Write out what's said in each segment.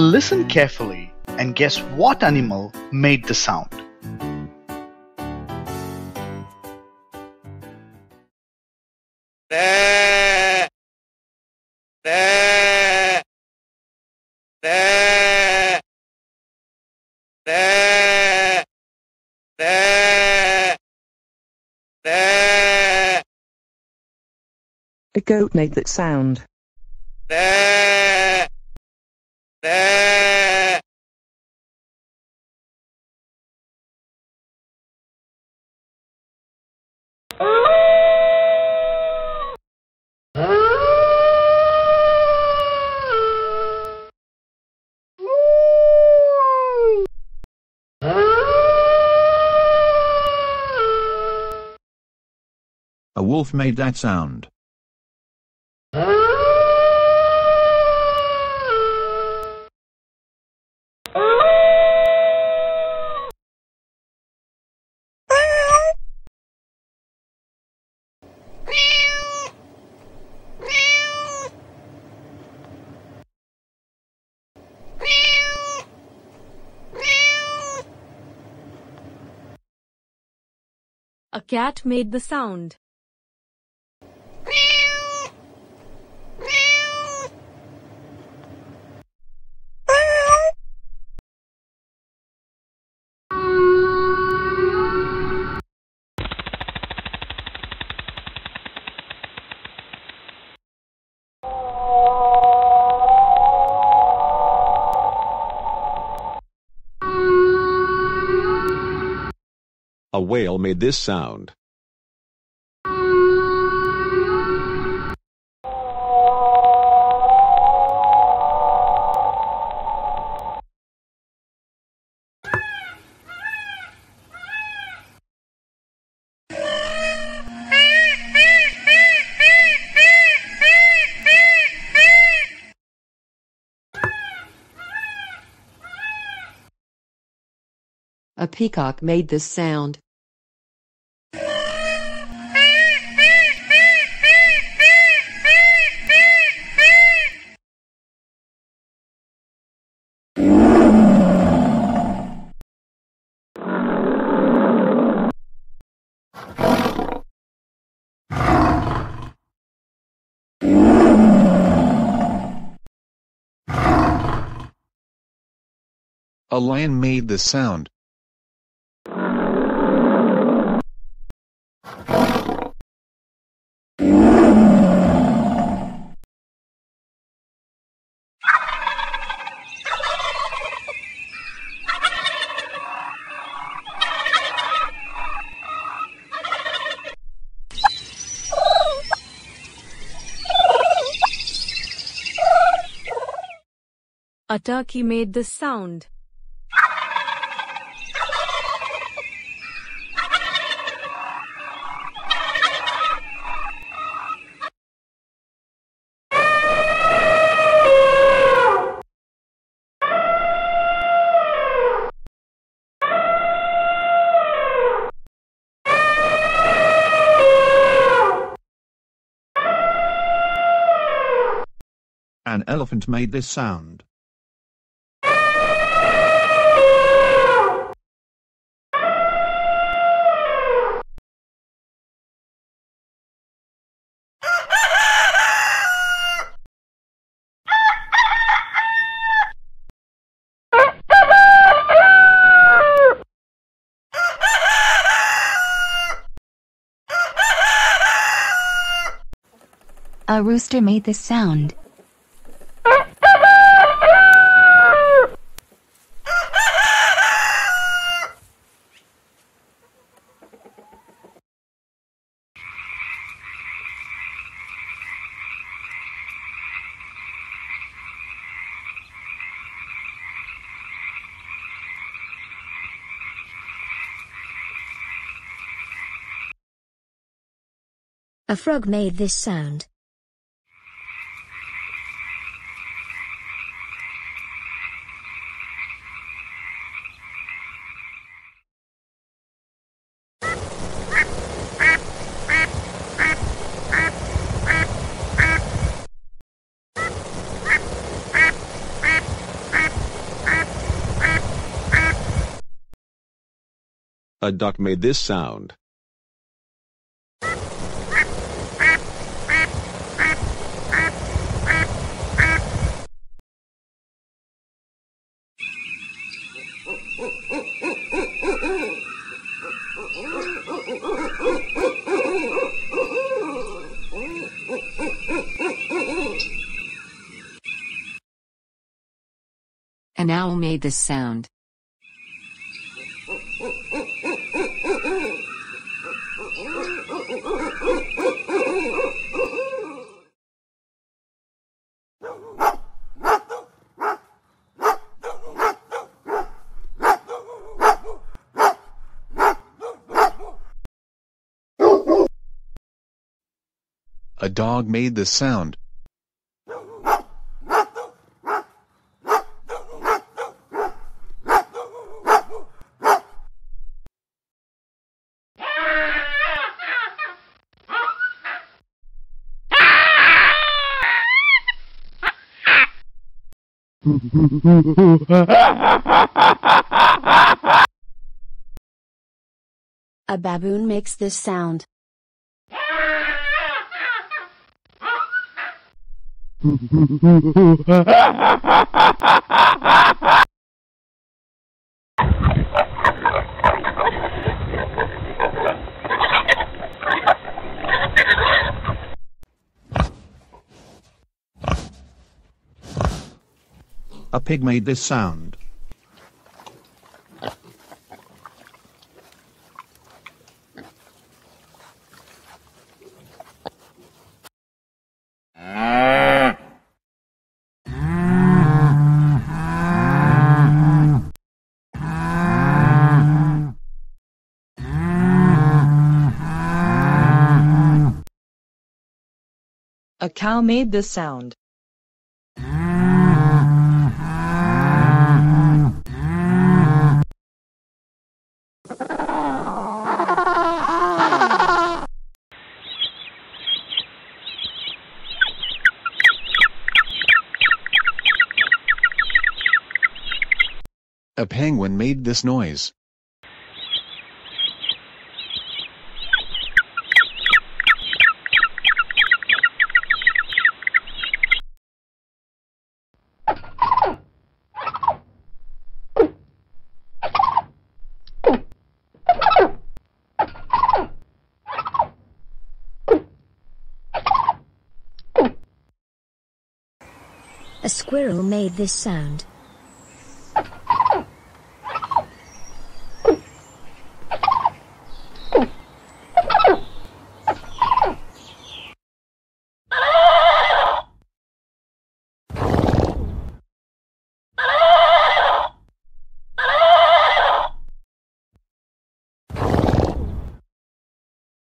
Listen carefully and guess what animal made the sound. A goat made that sound. Eh. A wolf made that sound. Cat made the sound. A whale made this sound. A peacock made this sound. A lion made this sound. A turkey made this sound. An elephant made this sound. A rooster made this sound. A frog made this sound. A duck made this sound. An owl made this sound. A dog made this sound. A baboon makes this sound. A pig made this sound. A cow made this sound. A penguin made this noise. A squirrel made this sound.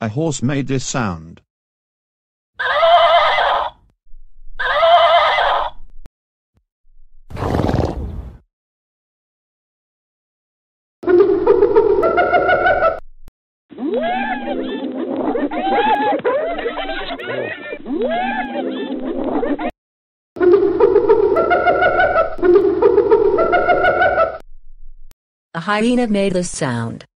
A horse made this sound. A hyena made this sound.